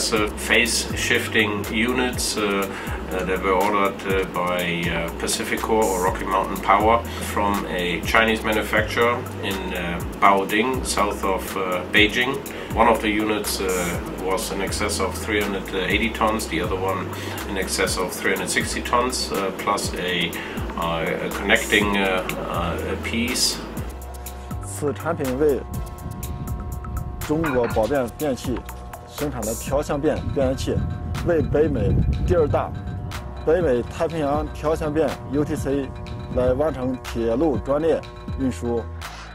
has phase shifting units. Uh, uh, that were ordered uh, by Pacificorp or Rocky Mountain Power from a Chinese manufacturer in Baoding, south of Beijing. One of the units was in excess of 380 tons, the other one in excess of 360 tons, plus a, a connecting piece. 此产品为中国保电电器生产的调相变变压器，为北美第二大北美太平洋调相变 UTC 来完成铁路专列运输。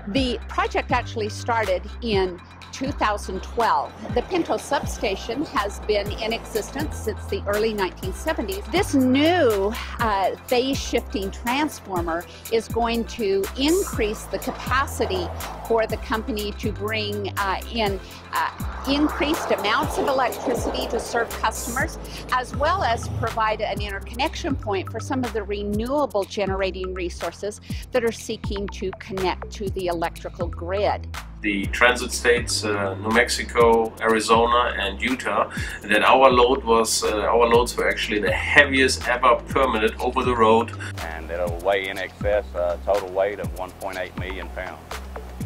The project actually started in 2012. The Pinto substation has been in existence since the early 1970s. This new uh, phase shifting transformer is going to increase the capacity for the company to bring uh, in uh, increased amounts of electricity to serve customers, as well as provide an interconnection point for some of the renewable generating resources that are seeking to connect to the electrical grid the transit states, uh, New Mexico, Arizona, and Utah, that our load was uh, our loads were actually the heaviest ever permitted over the road. And it'll weigh in excess uh, total weight of 1.8 million pounds.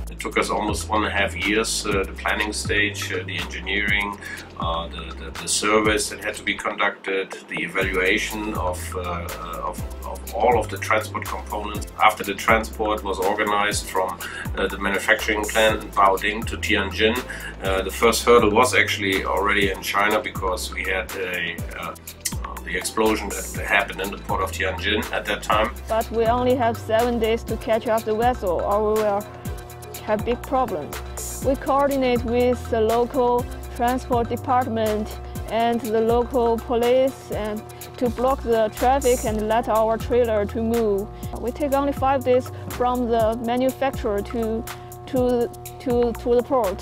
It took us almost one and a half years, uh, the planning stage, uh, the engineering, uh, the, the, the, service that had to be conducted, the evaluation of, of, of, all of the transport components. After the transport was organized from uh, the manufacturing plant in Baoding to Tianjin, uh, the first hurdle was actually already in China because we had a the explosion that happened in the port of Tianjin at that time. But we only have seven days to catch up the vessel or we will have big problems. We coordinate with the local transport department and the local police and to block the traffic and let our trailer to move. We take only five days from the manufacturer to, to, to, to the port.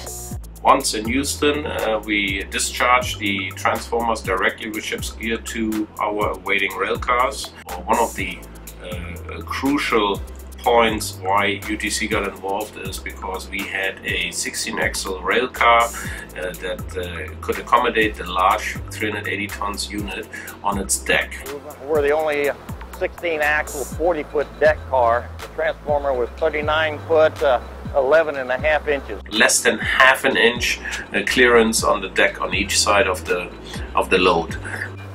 Once in Houston, uh, we discharge the transformers directly with ship's gear to our waiting rail cars. One of the uh, crucial points why UTC got involved is because we had a 16 axle rail car uh, that uh, could accommodate the large 380 tons unit on its deck. We're the only 16 axle 40 foot deck car. The transformer was 39 foot. Uh, 11 and a half inches. Less than half an inch uh, clearance on the deck on each side of the of the load.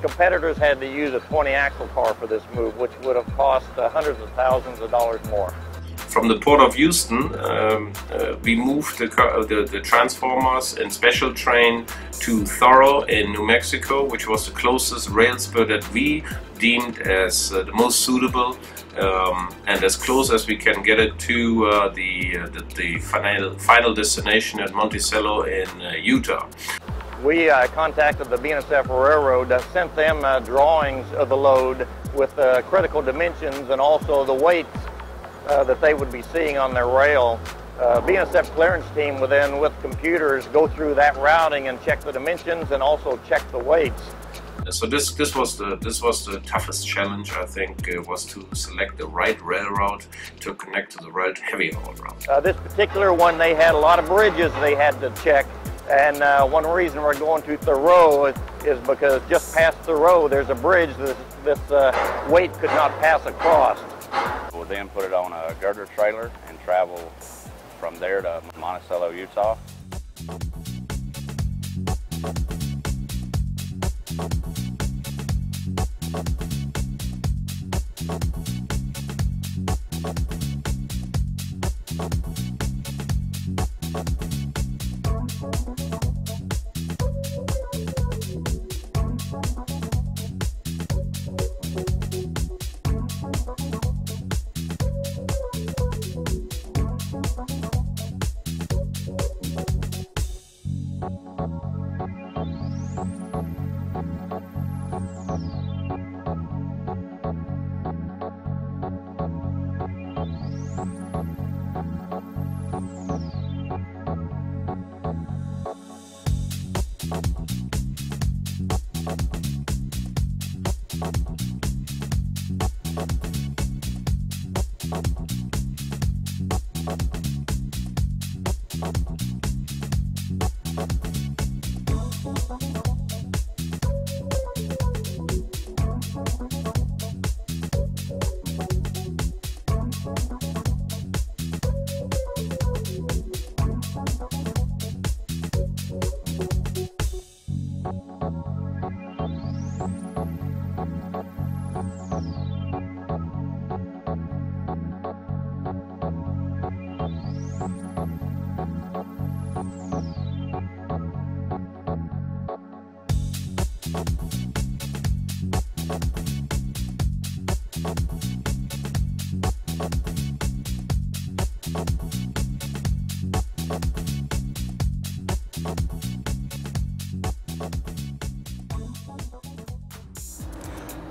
Competitors had to use a 20 axle car for this move, which would have cost uh, hundreds of thousands of dollars more. From the port of Houston, um, uh, we moved the, the, the, transformers in special train to Thoreau in New Mexico, which was the closest rail spur that we deemed as uh, the most suitable um, and as close as we can get it to uh, the, uh, the, the, final, final destination at Monticello in uh, Utah. We uh, contacted the BNSF Railroad, sent them drawings of the load with critical dimensions and also the weights uh, that they would be seeing on their rail. Uh, BNSF clearance team would then, with computers, go through that routing and check the dimensions and also check the weights. So this this was the this was the toughest challenge I think uh, was to select the right railroad to connect to the right heavy haul route. Uh, this particular one they had a lot of bridges they had to check and uh, one reason we're going to Thoreau is, is, because just past Thoreau there's a bridge that this uh, weight could not pass across. We'll then put it on a girder trailer and travel from there to Monticello, Utah.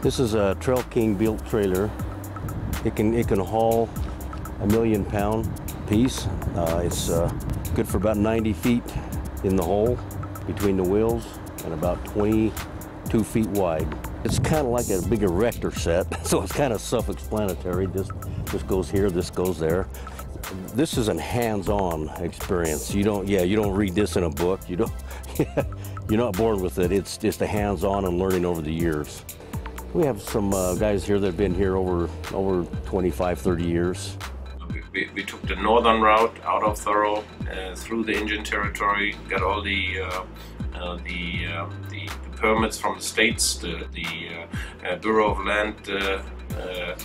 This is a Trail King built trailer. It can it can haul a million pound piece. Uh, it's uh, good for about 90 feet in the hole between the wheels and about 22 feet wide. It's kind of like a big erector set, so it's kind of self-explanatory. This this goes here, this goes there. This is a hands-on experience. You don't, yeah, you don't read this in a book. You don't, you're not born with it. It's just a hands-on and learning over the years. We have some uh, guys here that have been here over over 25, 30 years. We, we took the northern route out of Thoreau uh, through the Indian Territory, got all the uh, uh the, uh, the, the permits from the states, the, the uh, Bureau of Land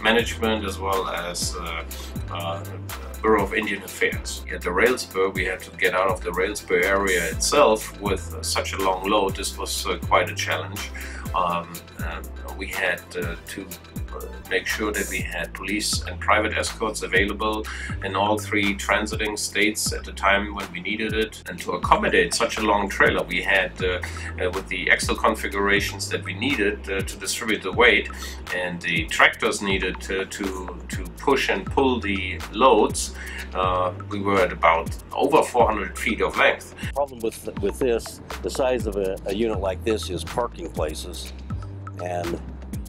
Management, as well as Bureau of Indian Affairs. At the rail spur, we had to get out of the rail spur area itself with such a long load. This was quite a challenge. Um, we had uh, to uh, make sure that we had police and private escorts available in all three transiting states at the time when we needed it. And to accommodate such a long trailer, we had, uh, uh, with the axle configurations that we needed uh, to distribute the weight, and the tractors needed to, to, to push and pull the loads, uh, we were at about over 400 feet of length. The problem with, with this, the size of a, a unit like this is parking places and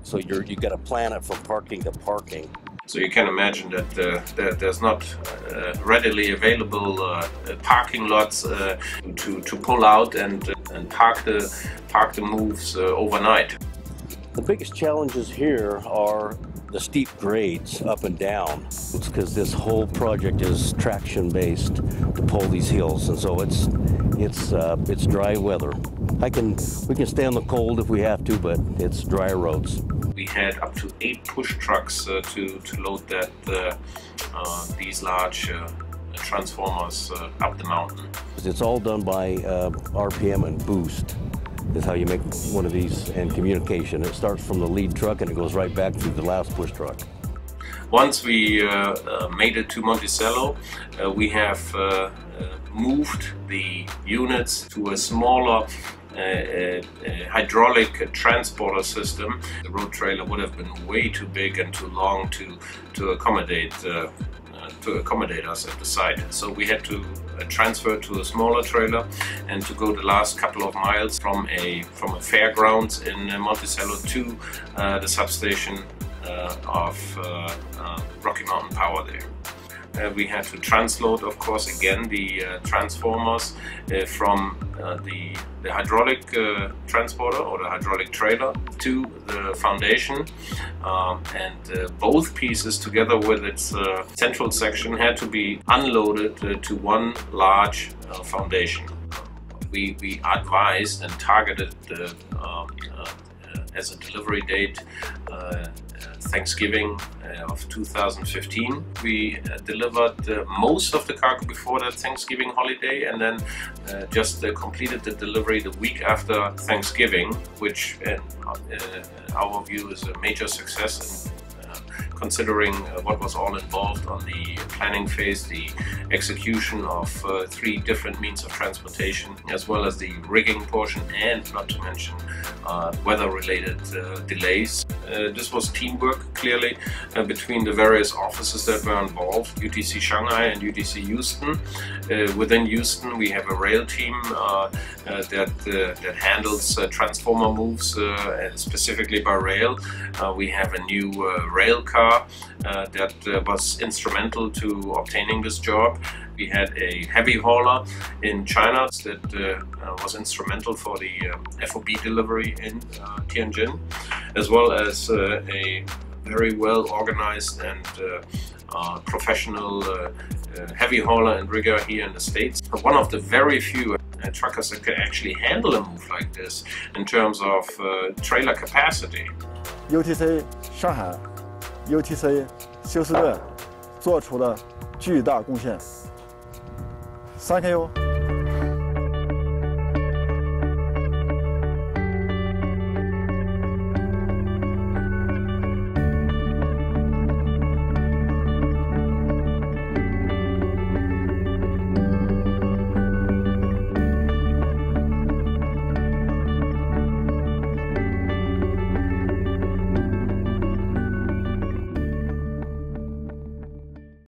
so you're you got to plan it from parking to parking. So you can imagine that, uh, that there's not uh, readily available uh, parking lots uh, to, to pull out and, and park the park the moves uh, overnight. The biggest challenges here are the steep grades up and down. It's because this whole project is traction based to pull these hills, and so it's it's uh, it's dry weather. I can we can stay on the cold if we have to, but it's dry roads. We had up to eight push trucks uh, to to load that uh, uh these large uh, transformers uh, up the mountain. It's all done by RPM and boost is how you make one of these and communication. It starts from the lead truck and it goes right back to the last push truck. Once we made it to Monticello, uh, we have uh, uh, moved the units to a smaller uh, hydraulic transporter system. The road trailer would have been way too big and too long to, to accommodate to accommodate us at the site. So we had to uh, transfer to a smaller trailer and to go the last couple of miles from a from a fairgrounds in uh, Monticello to uh, the substation uh, of uh, uh, Rocky Mountain Power there. Uh, we had to transload, of course, again the uh, transformers uh, from the, the, hydraulic transporter or the hydraulic trailer to the foundation. Um, and both pieces, together with its central section, had to be unloaded to one large foundation. We, we advised and targeted um, as a delivery date Thanksgiving uh, of 2015. We uh, delivered uh, most of the cargo before that Thanksgiving holiday and then just completed the delivery the week after Thanksgiving, which in our view is a major success considering uh, what was all involved on the planning phase, the execution of uh, three different means of transportation, as well as the rigging portion, and not to mention uh, weather-related uh, delays. Uh, this was teamwork, clearly, uh, between the various offices that were involved, UTC Shanghai and UTC Houston. within Houston, we have a rail team that, that handles transformer moves, and specifically by rail. we have a new rail car uh, that uh, was instrumental to obtaining this job. We had a heavy hauler in China that uh, was instrumental for the FOB delivery in Tianjin, as well as a very well organized and uh, professional uh, uh, heavy hauler and rigger here in the States. One of the very few truckers that can actually handle a move like this in terms of trailer capacity. UTC Shanghai UTC 休斯顿做出了巨大贡献。Thank you.